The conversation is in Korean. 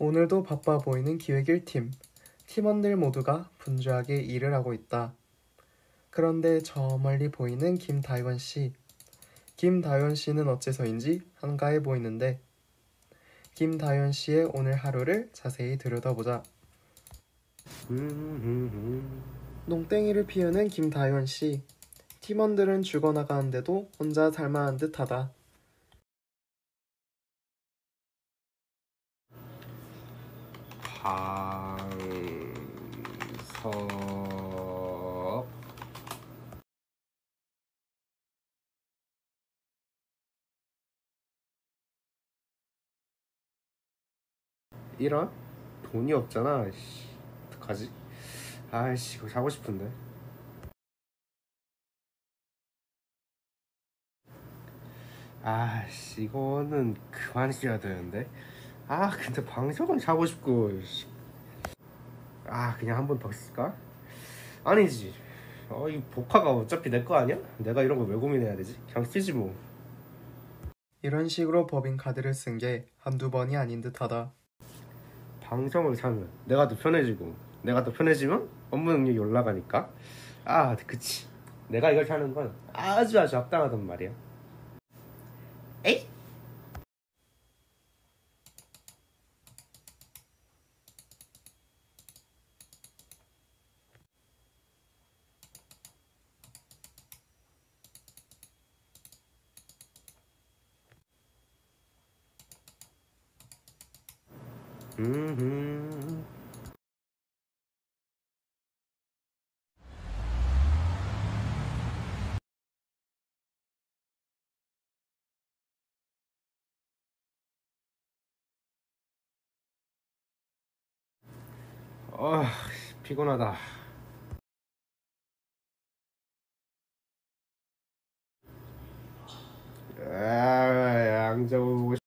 오늘도 바빠 보이는 기획 1팀. 팀원들 모두가 분주하게 일을 하고 있다. 그런데 저 멀리 보이는 김다현 씨. 김다현 씨는 어째서인지 한가해 보이는데 김다현 씨의 오늘 하루를 자세히 들여다보자. 농땡이를 피우는 김다현 씨. 팀원들은 죽어나가는데도 혼자 살만한 듯하다. 방석 이런? 돈이 없잖아. 씨 어떡하지? 아이씨 이거 사고 싶은데. 아씨 이거는 그만 써야 되는데 아 근데 방석은 사고 싶고 씨. 아 그냥 한번더 쓸까? 아니지 어, 이 복화가 어차피 내 거 아니야? 내가 이런 거 왜 고민해야 되지? 그냥 쓰지 뭐 이런 식으로 법인카드를 쓴 게 한두 번이 아닌 듯하다. 방송을 사면 내가 더 편해지고 내가 더 편해지면 업무 능력이 올라가니까 아 그치 내가 이걸 사는 건 아주 아주 합당하단 말이야 에이? 음아 피곤하다. 아 양자 오고